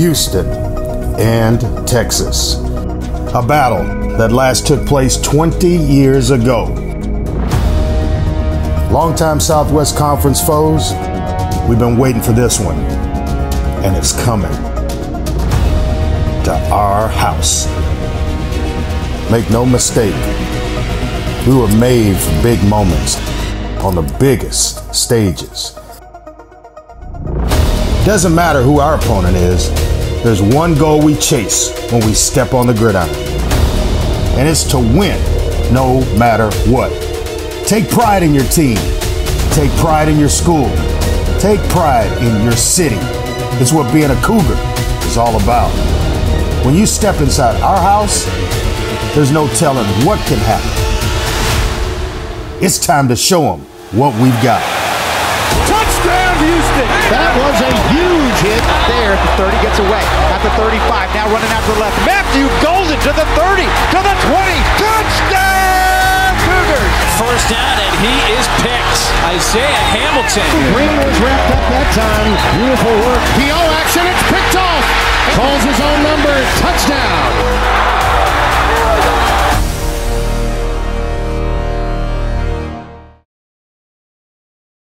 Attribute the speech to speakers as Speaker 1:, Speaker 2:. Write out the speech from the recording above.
Speaker 1: Houston and Texas. A battle that last took place 20 years ago. Longtime Southwest Conference foes, we've been waiting for this one, and it's coming to our house. Make no mistake, we were made for big moments on the biggest stages. Doesn't matter who our opponent is, there's one goal we chase when we step on the gridiron, and it's to win no matter what. Take pride in your team, take pride in your school, take pride in your city. It's what being a Cougar is all about. When you step inside our house, there's no telling what can happen. It's time to show them what we've got.
Speaker 2: There at the 30, gets away at the 35, now running after left. Matthew Golden to the 30, to the 20, touchdown Cougars!
Speaker 3: First down, and he is picked. Isaiah Hamilton.
Speaker 2: Green was wrapped up that time. Beautiful work. PO action,